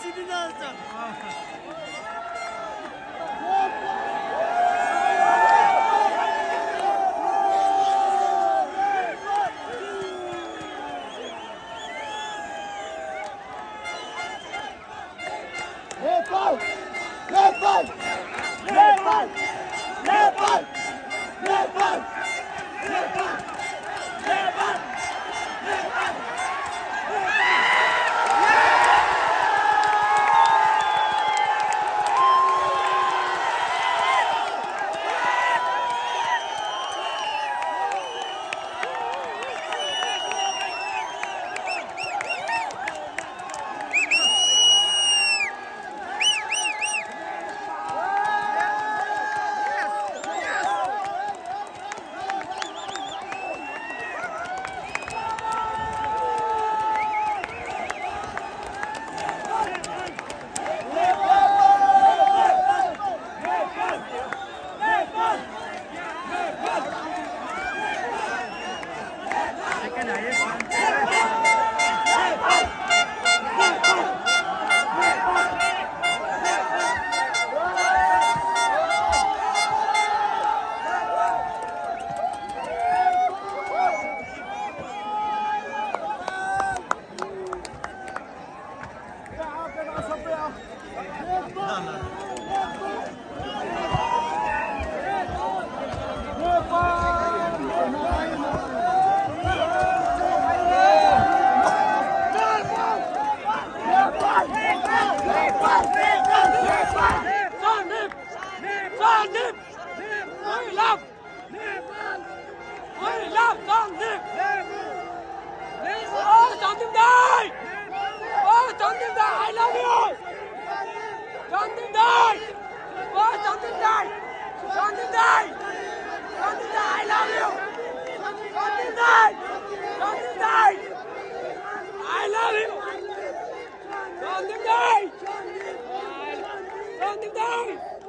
índice de dança. Nepal! Nepal! Nepal! Nepal! Não, não. Mandar!